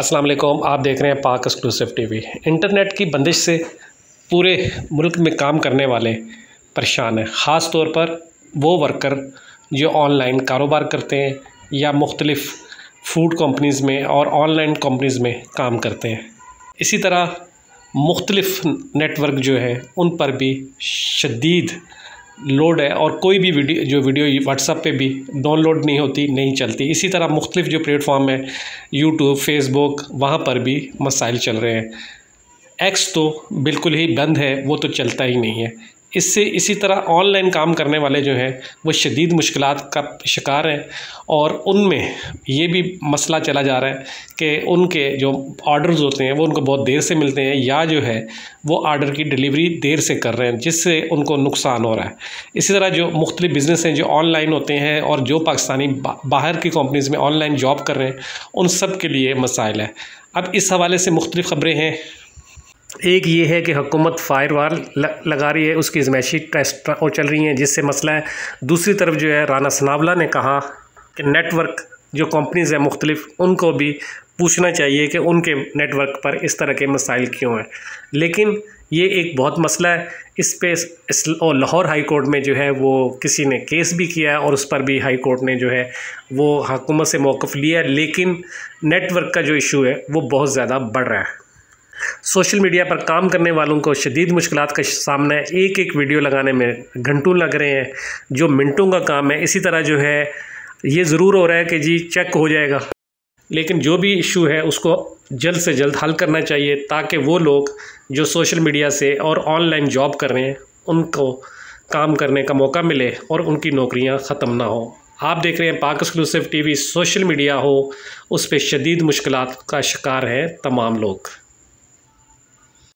السلام علیکم، آپ دیکھ رہے ہیں پاک ایکسکلوسیو ٹی وی۔ انٹرنیٹ کی بندش سے پورے ملک میں کام کرنے والے پریشان ہیں۔ خاص طور پر وہ ورکر جو آن لائن کاروبار کرتے ہیں یا مختلف فوڈ کمپنیز میں اور آن لائن کمپنیز میں کام کرتے ہیں۔ اسی طرح مختلف نیٹ ورک جو ہے ان پر بھی شدید لوڈ ہے اور کوئی بھی ویڈیو جو ویڈیو واٹس ایپ پہ بھی ڈاؤن لوڈ نہیں ہوتی، نہیں چلتی۔ اسی طرح مختلف جو پلیٹ فارم ہے یوٹیوب فیس بک وہاں پر بھی مسائل چل رہے ہیں۔ ایکس تو بالکل ہی بند ہے، وہ تو چلتا ہی نہیں ہے۔ اس سے اسی طرح آن لائن کام کرنے والے جو ہیں وہ شدید مشکلات کا شکار ہیں اور ان میں یہ بھی مسئلہ چلا جا رہا ہے کہ ان کے جو آرڈرز ہوتے ہیں وہ ان کو بہت دیر سے ملتے ہیں یا جو ہے وہ آرڈر کی ڈلیوری دیر سے کر رہے ہیں جس سے ان کو نقصان ہو رہا ہے۔ اسی طرح جو مختلف بزنس ہیں جو آن لائن ہوتے ہیں اور جو پاکستانی باہر کی کمپنیز میں آن لائن جاب کر رہے ہیں، ان سب کے لیے مسائل ہے اب اس حوالے سے مختلف خبریں ہیں۔ ایک یہ ہے کہ حکومت فائر وار لگا رہی ہے، اس کی ازمائشی ٹیسٹ اور چل رہی ہیں، جس سے مسئلہ ہے۔ دوسری طرف جو ہے، رانا سناولا نے کہا کہ نیٹ ورک جو کمپنیز ہیں مختلف، ان کو بھی پوچھنا چاہیے کہ ان کے نیٹ ورک پر اس طرح کے مسائل کیوں ہیں۔ لیکن یہ ایک بہت مسئلہ ہے۔ اس پہ اور لاہور ہائی کورٹ میں جو ہے، وہ کسی نے کیس بھی کیا ہے اور اس پر بھی ہائی کورٹ نے جو ہے، وہ حکومت سے موقف لیا ہے۔ لیکن نیٹ ورک کا جو ایشو ہے، وہ بہت زیادہ بڑھ رہا ہے۔ سوشل میڈیا پر کام کرنے والوں کو شدید مشکلات کا سامنا ہے۔ ایک ایک ویڈیو لگانے میں گھنٹوں لگ رہے ہیں۔ جو منٹوں کا کام ہے، اسی طرح جو ہے، یہ ضرور ہو رہا ہے کہ جی چیک ہو جائے گا۔ لیکن جو بھی ایشو ہے، اس کو جلد سے جلد حل کرنا چاہیے تاکہ وہ لوگ جو سوشل میڈیا سے اور آن لائن جاب کر رہے ہیں، ان کو کام کرنے کا موقع ملے اور ان کی نوکریاں ختم نہ ہوں۔ آپ دیکھ رہے ہیں، Pak exclusive T V social media ہو، اس پہ شدید مشکلات کا شکار ہیں تمام لوگ۔